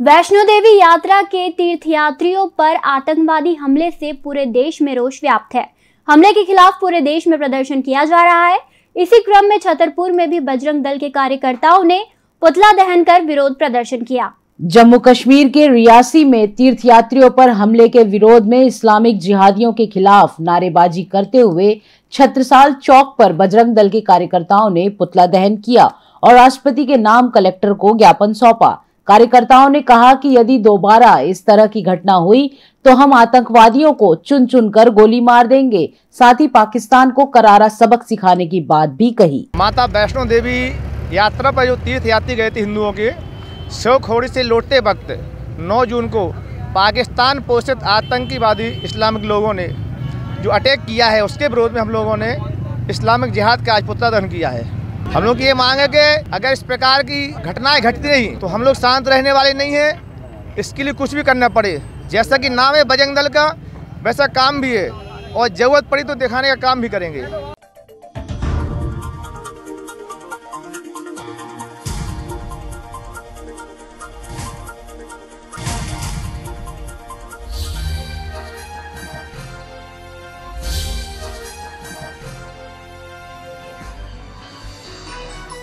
वैष्णो देवी यात्रा के तीर्थयात्रियों पर आतंकवादी हमले से पूरे देश में रोष व्याप्त है। हमले के खिलाफ पूरे देश में प्रदर्शन किया जा रहा है। इसी क्रम में छतरपुर में भी बजरंग दल के कार्यकर्ताओं ने पुतला दहन कर विरोध प्रदर्शन किया। जम्मू कश्मीर के रियासी में तीर्थयात्रियों पर हमले के विरोध में इस्लामिक जिहादियों के खिलाफ नारेबाजी करते हुए छत्रसाल चौक पर बजरंग दल के कार्यकर्ताओं ने पुतला दहन किया और राष्ट्रपति के नाम कलेक्टर को ज्ञापन सौंपा। कार्यकर्ताओं ने कहा कि यदि दोबारा इस तरह की घटना हुई तो हम आतंकवादियों को चुन चुन कर गोली मार देंगे। साथ ही पाकिस्तान को करारा सबक सिखाने की बात भी कही। माता वैष्णो देवी यात्रा पर जो तीर्थ यात्री गए थे हिंदुओं के खोड़ी से लौटते वक्त 9 जून को पाकिस्तान पोषित आतंकवादी इस्लामिक लोगों ने जो अटैक किया है, उसके विरोध में हम लोगों ने इस्लामिक जिहाद का आज पुतला दहन किया है। हम लोग की ये मांग है कि अगर इस प्रकार की घटनाएँ घटती रही तो हम लोग शांत रहने वाले नहीं हैं। इसके लिए कुछ भी करना पड़े। जैसा कि नाम है बजरंग दल का वैसा काम भी है और ज़रूरत पड़ी तो दिखाने का काम भी करेंगे।